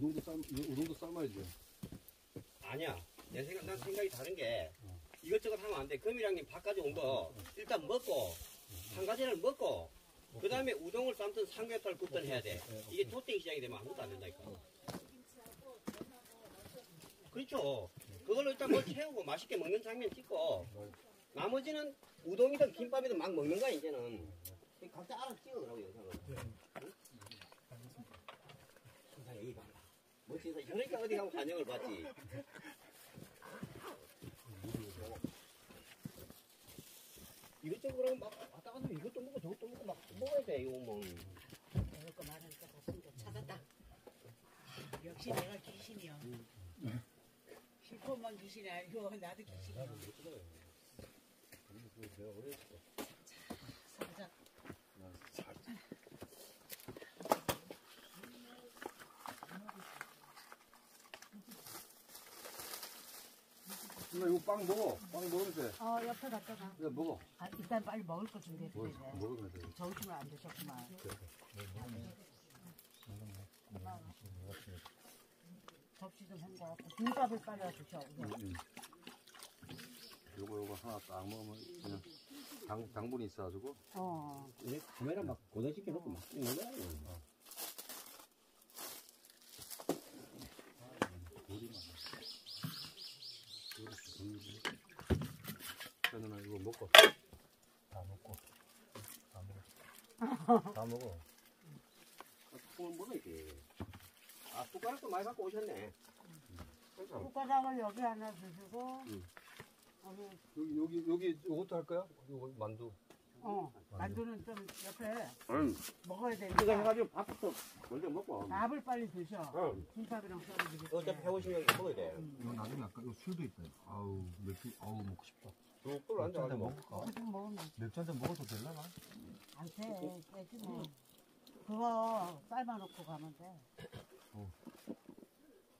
우동도 삶 우동도 삶아야죠. 아니야. 내 생각, 난 생각이 다른 게 이것저것 하면 안 돼. 금이랑님 밥 가져온 거 일단 먹고 한 가지를 먹고 그 다음에 우동을 삶든 삼겹살 굽든 해야 돼. 이게 도땡이 시작이 되면 아무것도 안 된다니까. 그렇죠. 그걸로 일단 뭐 채우고 맛있게 먹는 장면 찍고 나머지는 우동이든 김밥이든 막 먹는 거야 이제는. 각자 알아서 찍으라고 영상을. 응? 세상에 이 봐라. 뭐 진짜 그러니까 어디 가면 환영을 받지. 이것저것 막 왔다 갔다 이것도 먹고 저것도 먹고 막 먹어야 돼 이거 뭐. 먹을 거 많으니까 됐습니다. 찾았다. 역시 내가 귀신이야. 실컷만 귀신이 아니고 나도 귀신이야. 사자. 누나 이거 빵 먹어. 빵 먹을 때. 어 옆에 갔다가. 그냥 먹어. 아, 일단 빨리 먹을 거 준비해야 먹어. 돼. 먹으면 돼. 점심을 안 드셨구만. 접시 좀 헹궈. 김밥을 빨리 드셔. 우선. 응. 요거 요거 하나 딱 먹으면 그냥 당 당분이 있어가지고. 어. 이 카메라 막 고정시켜 놓고 막 찍는 거야. 이거. 누나 이거 먹고. 다 먹고. 다 먹어. 다 먹어. 숟가락 먹어야지. 아 숟가락도 많이 갖고 오셨네. 숟가락을 여기 하나 주시고. 응. 여기, 여기 여기 여기 요것도 할 거야? 요거 만두. 어. 만두는 좀 옆에 응. 먹어야 이거 되니까. 해가지고 밥부터 먼저 먹고. 밥을 빨리 드셔. 응. 김밥이랑 썰어주기 어차피. 해오시면 이거 먹어야 돼. 이거 나중에 아까 이거 술도 있다. 아우 맥주 아우 먹고 싶다. 응, 꿀 앉아가지고. 먹을까? 좀 먹으면 맥주 한잔 먹어도 되려나? 안 돼. 깨지 뭐. 그거 삶아놓고 가면 돼.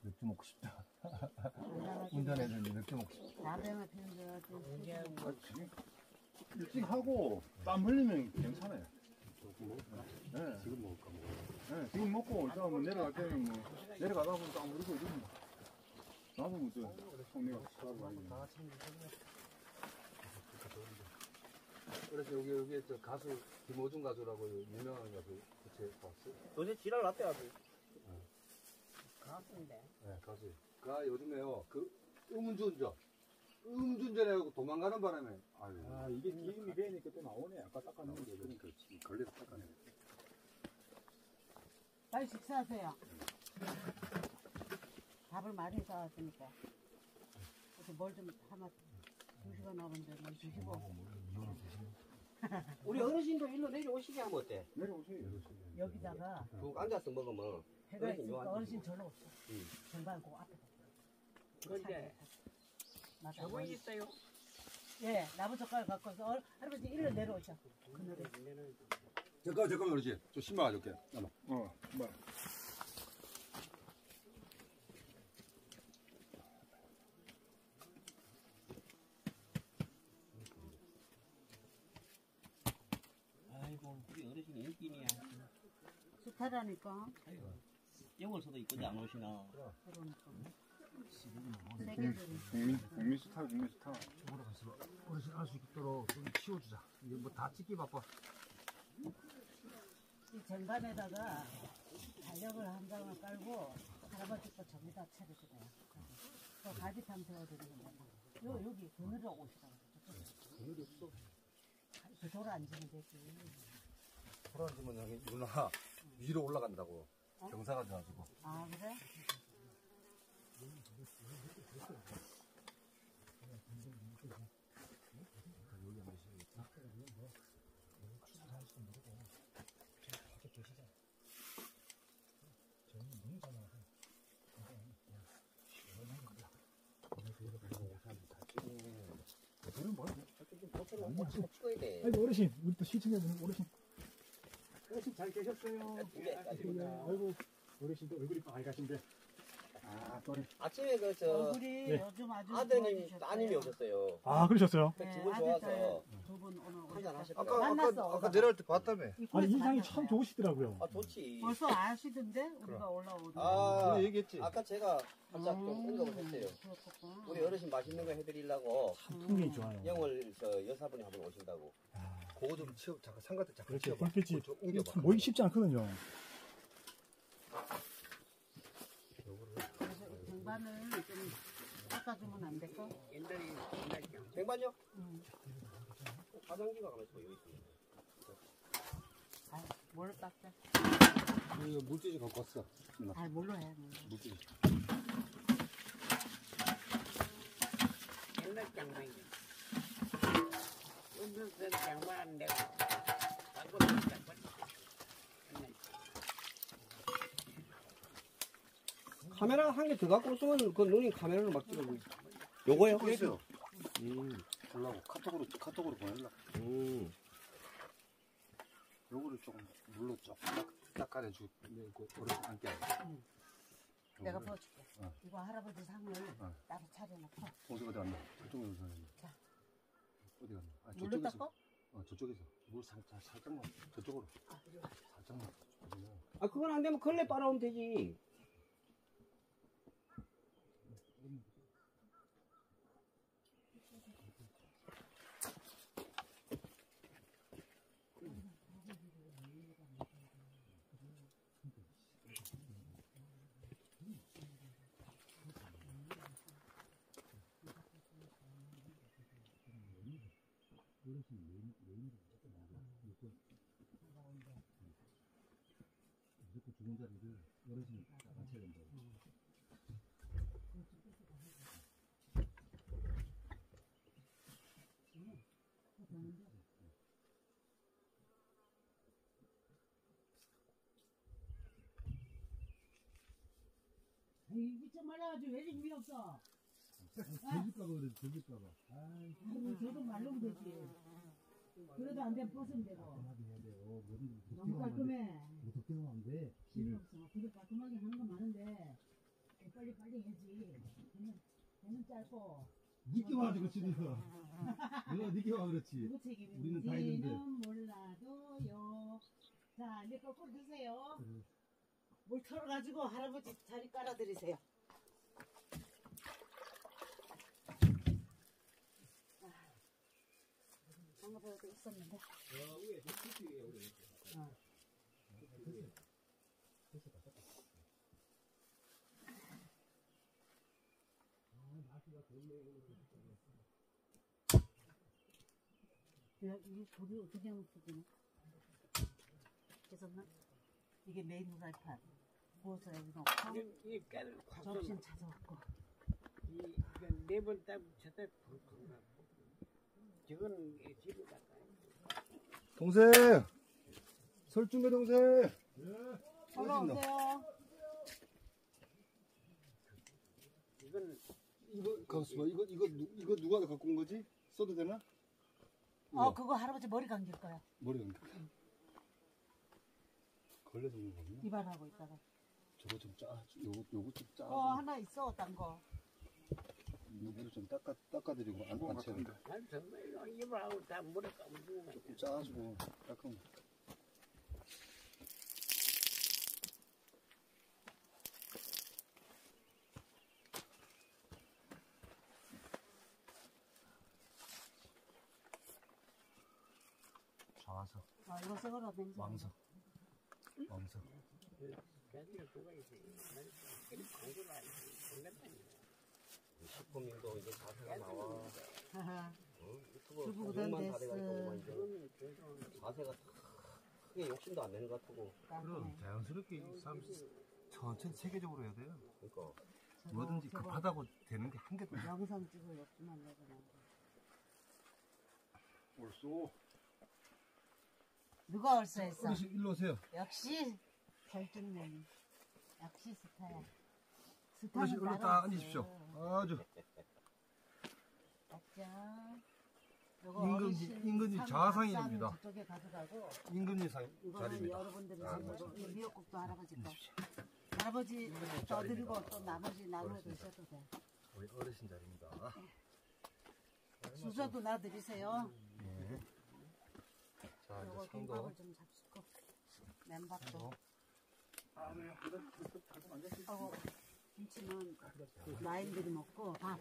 맥주 먹고 싶다. 운전했는데 맥주 먹고 싶다. 담배만 피우는 거 일찍 하고 땀 흘리면 괜찮아요. 네. 지금 먹을까 먹어. 네, 지금 먹고 이따 뭐 내려갈 때는 뭐 내려가다 보면 땀 흐르고 이러면 나도 무슨 손내가 시하고 아니면 그래서 여기 여기 저 가수 김호중 가수라고 유명한 가수 그치 봤어? 도대체 지랄 났대 아주. 가수인데. 네 가수. 가 요즘에요 그 음주운전 음주운전해갖고 도망가는 바람에 아유 아 이게 기름이 배니까 또 나오네. 아까 닦았는데. 그렇지 걸려서 닦아내. 빨리 식사하세요. 밥을 많이 싸왔으니까. 그래서 뭘 좀 하나 두 시간 남은데 뭘 드시고 우리 어르신도 일로 내려오시게 하면 어때? 내려오세요. 여기다가 쭉 앉아서 먹으면. 해가 어르신 있으니까 요 어르신 절로 없어. 응. 절반 그 앞에. 근데 맞아. 저거 있어요. 예, 나무 젓가락 갖고 와서 어, 할아버지 일로 내려오셔. 그늘에. 잠깐 잠깐만 그렇지. 좀 신발 가져올게. 나마. 어, 뭐. 아이고 우리 어르신이 인기이야. 스타라니까. 영월서도 있거든 안 오시나. 그러니까. 세계 좀. 국민 국민 스타 국민 스타. 저거로 가서 어르신 할수 있도록 좀 치워주자. 이게 뭐 다 찍기 바빠. 이 쟁반에다가 달력을 한 장을 깔고 할아버지 거 전부 다 차려주세요. 또 가지판 세워드리는 거야. 요, 여기 그늘에 오시라고. 그늘이 없어. 그 돌아 앉으면 되지. 돌아앉으면 여기 누나 위로 올라간다고. 경사가 돼가지고. 아, 그래? 찍어야 돼. 아이고 어르신, 우리 또 시청자분 어르신. 어르신 잘 계셨어요? 아이고 어르신도 얼굴이 빨가신데. 아, 또래. 아침에 그저 얼굴이 네. 요즘 아주 아드님 좋아지셨어요. 따님이 오셨어요. 아, 그러셨어요? 그 네, 기분 아들, 좋아서 딸 두분 오늘 한잔 오셨어요. 하셨더라고요. 아까, 만났어, 아까, 아까. 내려올 때 봤다며. 아니, 입구에서 인상이 참 만났어요. 좋으시더라고요. 아 좋지. 벌써 아시던데 우리가 올라오는 아 우리 얘기했지. 아까 제가 살짝 좀 음, 언급을 했어요. 그렇구나. 우리 어르신 맛있는 거 해드리려고 참 풍경이 좋아요. 영월 저 여사분이 한분 오신다고. 그거 좀 치워, 잠깐 상가대 잠깐 그렇죠. 치워봐. 불빛이 그거 좀 옮겨봐. 모이기 쉽지 않거든요. 그래서 쟁반을 좀 닦아주면 안 될까? 옛날에 옛날에 쟁반요? 응. 화장지가 가만있어 여기 있습니다. 아, 뭘 닦자? 이거 물티슈 갖고 왔어. 아, 뭘로 해? 물티슈. 옛날 장난이. 요 카메라 한 개 더 갖고 오시면 그 누님 카메라로 막 찍어보고. 요거요? 있어요. 음. 보려고 카톡으로, 카톡으로 보내려고. 음. 요거를 조금 물로 조금 딱, 닦아내주고, 오래 앉게 하고. 응. 내가 요거를- 부어줄게. 어. 이거 할아버지 상을 어. 따로 차려놓고 어디 어디 갔나? 저쪽으로 가야 자. 어디 갔나? 아, 물로 저쪽에서. 닦어? 어, 저쪽에서. 물 살짝, 살짝만. 저쪽으로. 아. 살짝만. 아 그건 안 되면 걸레 빨아오면 되지. 무조건 죽은 자리를 어르신이 같이 해야 된다. 이좀 말라가지고 왜 이리 없어? 저질까봐 그래, 저질까봐. 아이고, 저도 말르면 되지. 그래도 안 되면 벗으면 되고. 깔끔하게 해야 돼요. 뭐든 너무 깔끔해. 뭐 덥게 하면 안 돼. 힘이 없어. 그래 깔끔하게 하는 거 많은데 빨리 빨리 해야지. 걔는 걔는 짧고. 늦게 와가지고 집에서. 내가 늦게 와 그렇지. 우리는 다 했는데. 몰라도요. 자 이제 거꾸로 드세요. 물 털어가지고 할아버지 자리 깔아드리세요. 장갑에도 있었는데. 어. 야, 이게 불이 어떻게 하면 쓰지나? 깨졌나? 이게 메인 후라이팬. 구워서 여기 넣고, 이 깨를 확 접시는 찾아왔고. 이네번 따면 저다 불끈가. 저건 집에 갔다. 동생! 설중배 동생! 어서 오세요. 이건 이거, 가만있어 봐. 이거, 이거, 누- 이거 누가 갖고 온 거지? 써도 되나? 어, 그거 할아버지 머리 감길 거야. 머리 안 걸레 종류 거든요 이발하고 있다가. 저거 좀 짜, 요거, 요거 좀 짜. 어, 하나 있어, 딴 거. 요거를 좀 닦아, 닦아드리고, 안, 안 채는 거. 난 정말 이발하고 다 물에 거. 좀 짜가지고, 닦으면. 좌석, 아, 냄새. 왕석, 왕석. 해. 몰랐다니. 식품인도 이제 자세가 나와. 하하. 어? 유튜브 주부가 방송만 다 돼가 됐어. 있고 막 이제 자세가 크게 욕심도 안 내는 것 같고. 깔끔해. 자연스럽게 삶 천천히 체계적으로 해야 돼요. 그러니까 저거, 뭐든지 저거 급하다고 되는 게 한 개도 없어. 영상 찍어 욕심안 내고 나. 벌써. 누가 얼싸했어? 어르신 일로 오세요. 역시 결정맨. 역시 스타야. 스타는 일로 딱. 앉으십시오. 아주. 맞자. 요거 임금님, 어르신 임금님 상 자상이 박사는 됩니다. 저쪽에 가져가고 임금님 상 이거는 자리입니다. 여러분들이 아, 이 미역국도 할아버지 거. 할아버지 떠드리고 또 나머지 나눠 드셔도 돼. 우리 어르신 자리입니다. 수저도 놔드리세요. 자, 요거 이제 상도. 김밥을 좀 잡수고 맨밥도. 하고 김치는 라인들이 먹고 밥.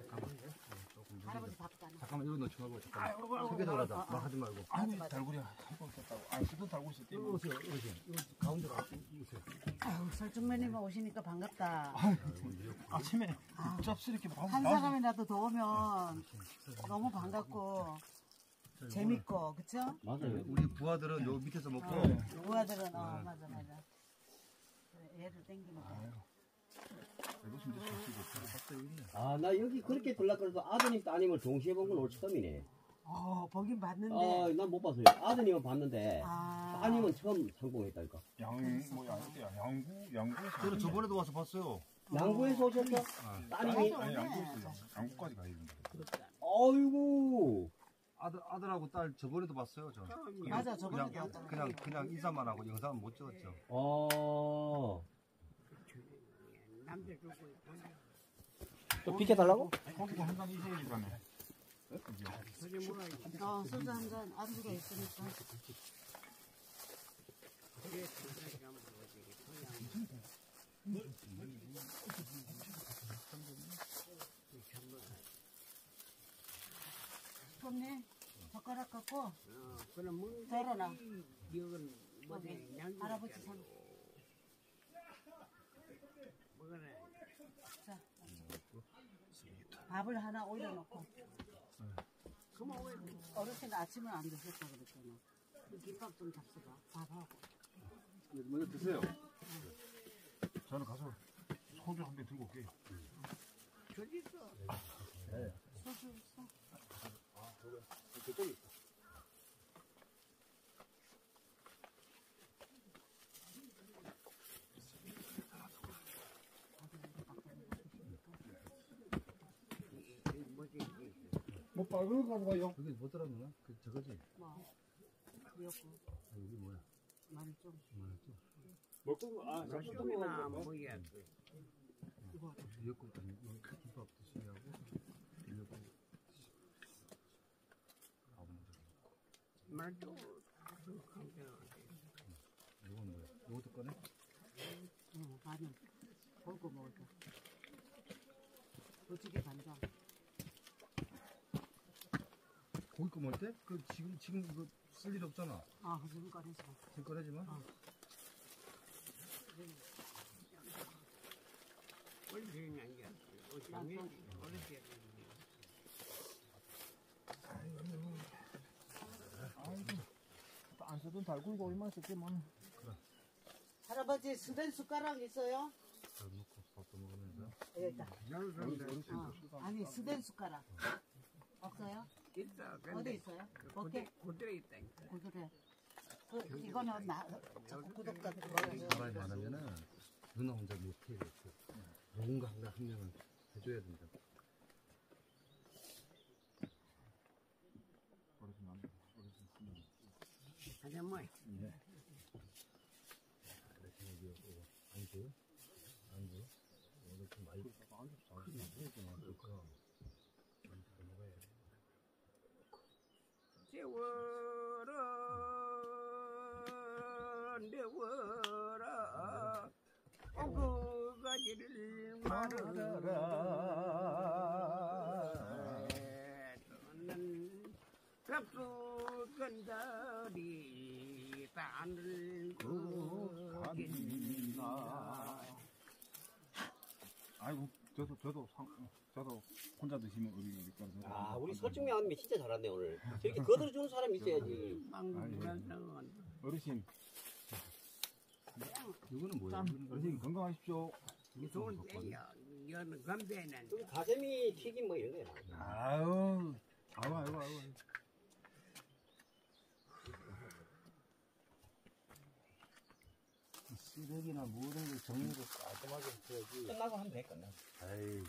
할아버지 밥잖아. 잠깐만, 이거 넣지 말고, 잠깐만. 세개 들어가자. 막 하지 말고. 아니 달구리야 한번 썼다고 아 수도 달고 있었대 이리 오세요, 어르신. 이거 가운데로 오세요. 아유, 설중매님 오시니까 반갑다. 아침에 짭스럽게 밥한 사람이라도 더 오면 너무 반갑고 재밌고 그쵸? 맞아요. 우리 부하들은 요 밑에서 먹고, 부하들은 어 맞아 맞아. 얘를 땡기는 거야. 아, 나 여기 그렇게 들락거려서 아드님 따님을 동시에 본 건 올 처음이네. 어 보긴 봤는데. 아, 난 못 봤어요. 아드님은 봤는데, 아, 따님은 처음 성공했다니까. 양 뭐야 어때야 양구 양구에서 저는 저번에도 와서 봤어요. 양구에서 오셨어? 따님이? 아니 양구에서 양구까지 가야 된다 아이고. 아들, 아들하고 딸 저번에도 봤어요, 저. 맞아 저번에 그냥. 그냥, 그냥 인사만 하고 영상은 못 찍었죠. 어. 또 비켜달라고? 거기도 한잔 이거 어 소주 한잔 안주가 있으니까. 손님 젓가락 갖고 어뭐 덜어놔. 할아버지 손. 뭐거나 자, 밥을 하나 올려놓고. 어르신 아침을 안 드셨다 그랬잖아. 그 김밥 좀 잡숴봐. 밥하고. 먼저 드세요. 저는 가서 소주 한대 들고 올게요 저기 있어 소주 있어? 뭐지 뭐 빨간 거 가져가요 여기 뭐더라, 누나? 그, 저거지? 뭐 미역국 여기 뭐야? 마늘 좀 먹고 아 저쪽이나 뭐야 이거 미역국 아니 김밥 드시려고 미역국 말도 이건 뭐야? 이것도 꺼내? 어, 마늘 볼고 먹을까 고추기 간장 고기 꺼먹을 때? 그 지금 지금 이거 쓸 일 없잖아. 아 지금 꺼내지 마 지금 꺼내지 마. 올리냐 이게 어쩌면 어렵게 안 쓰던 달구리가 얼마나 썼지만 할아버지 수된 숟가락 있어요? 잘 먹고 밥도 먹으면서. 여기 있다 어. 아니 수된 숟가락 없어요? 있다 어디 근데 있어요? 고대 오케이 고대에 있다 고드래. 그, 이거는 나 자꾸 구독자들이 사람이 먹어요. 많으면은 누나 혼자 못해 이렇게. 누군가 한, 명- 한 명은 해줘야 된다. 어르신 안 어르신 쓰면 하자 뭐 이렇게 여기 오고 안주 안주 이렇게 많이 안주 안주 그러니까 안주 먹어야 돼. 세월아 내월아 그 가지를 말아라 떠는 값수 건달이 땅을 걷긴다 아이고 저도 저도 상, 저도 혼자 드시면 어디 어디 가서 아, 우리 설중명 아님이 진짜 잘한네, 오늘. 저렇게 거들어주는 사람이 있어야지. 망부란상은 어르신 이거는 뭐야? 짠 어르신 건강하십시오 좋은 때야 이거는 건배는 여기 가재미 튀김 뭐 이런 거야. 아유 아유 아유 아유 쓰레기나 모든 걸 정리를 깔끔하게 해야지. 끝나고 하면 돼, 끝나. 에이,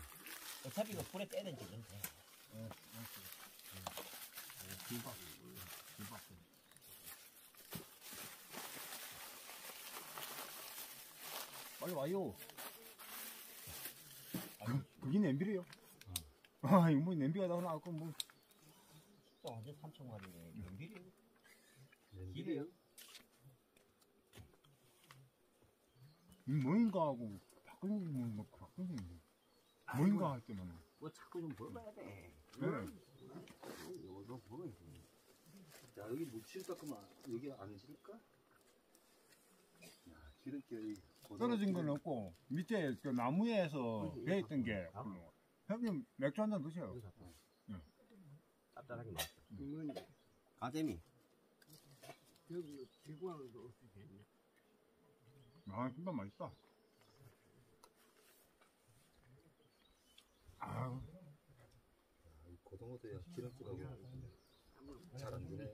어차피 이거 불에 떼든지 그럼 돼. 김밥 김밥 빨리 와요 이게 냄비래요? 아, 이거 뭐 냄비가 나오고 뭐. 또 완전 3천 마리네. 연비리. 길이요? 뭔가 하고 바꾸는 뭐, 뭐 바꾸는 뭐. 뭔가 할 때만. 뭐 자꾸 좀 먹어야 돼. 네. 요거 먹어야지. 자, 여기 묻힐까, 그만. 여기 안 질까? 야, 기름기 떨어진 건 없고 밑에 그 나무에서 배 있던 게 뭐, 형님 맥주 한 잔 드세요. 짭짤하게 맛있어. 이건 가재미. 여기 없으겠네. 아, 진짜 맛있다. 아, 고등어도 야, 기름기라고 잘 안 주네.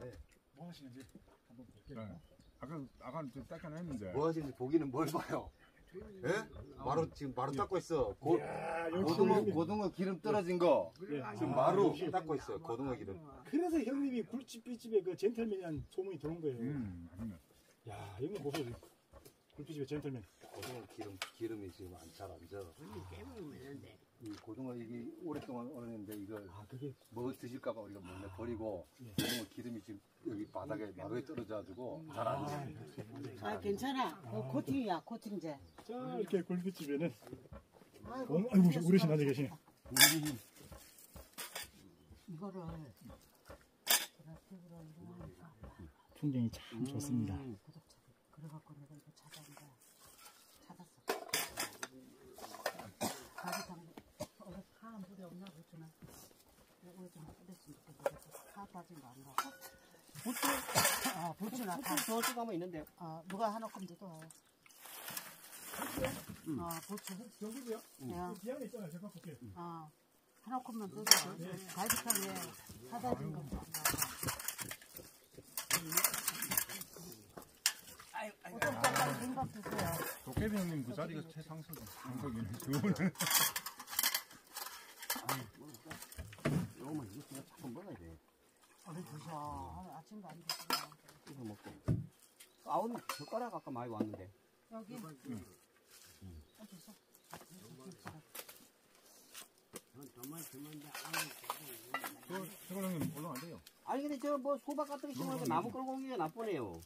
뭐 하시는지 한번 볼게요. 아까 아까 좀 닦아 했는데. 뭐 하시는지 보기는 뭘 봐요? 예? 마루 지금 마루 닦고 있어. 고, 고등어 고등어 기름 떨어진 거 지금 마루 닦고 있어요. 고등어 기름. 그래서 형님이 굴집 삐집에 그 젠틀맨이란 소문이 도는 거예요. 음, 맛있네. 야, 형님 보세요. 굴집의 젠틀맨. 고등어 기름 기름이 지금 잘안 져. 언니 깨물면 되는데. 이 고등어 이게 오랫동안 얼었는데 이걸 아, 그게 뭐 드실까봐 우리가 몰래 버리고 고등어 기름이 지금 여기 바닥에 마루에 떨어져가지고 잘안 돼. 아 괜찮아. 그 코팅이야 코팅제. 자, 이렇게 굴집집에는 아이고, 어, 아이고 어르신 앉아 계시네. 이거를 플라스틱으로 이러니까 풍경이 참 좋습니다. 구독자 그래갖고 내가 이거 찾았는데 찾았어. 가지탕 원래 파한 물이 없나 보지만 이거 좀 뿌렸으면 좋겠어. 파 빠진 거안 가. 부추? 아 부추나 파. 소주 가면 있는데. 아 누가 하나 컴 더. 아 부추. 여기도요? 야, 기안에 있잖아요. 제가 볼게요. 아 하나 컴만 뜯어. 갈비탕에 사다진 거. 구독자까지 생각 주세요. 도깨비 형님 그 자리가 최상수죠. 상석이네. 좋은. 이거 그냥 자꾸 먹어야 돼. 얼른 드셔. 아, 아침도 안 드시고. 이거 먹고. 아우, 젓가락 아까 많이 왔는데. 여기. 어, 드셔. 저만 저만데 아무 저, 저걸 형님 올라가야 돼요. 아니, 근데 저 뭐 소박 같은 거 심으니까 나무 끌고 오기가 나쁘네요.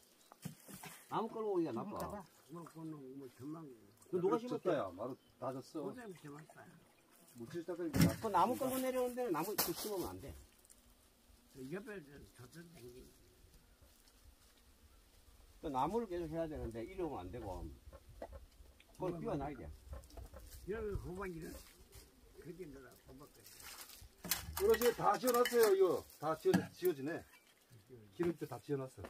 나무 끌고 오기가 나빠. 뭐그 누가 졌다 심었대? 야 마루 다 졌어. 고생 저만다. 묻 힐 때까지 그 나무 끌고 내려오는 데는 나무 그 심으면 안 돼. 옆에 저들 댕기. 그 나무를 계속 해야 되는데 이러면 안 되고. 그걸 띄워놔야 돼. 여기 호박이는 그게 너라 호박. 그렇지 다 지어놨어요 이거 다 지어 지어지네. 기름때 다 지어놨어.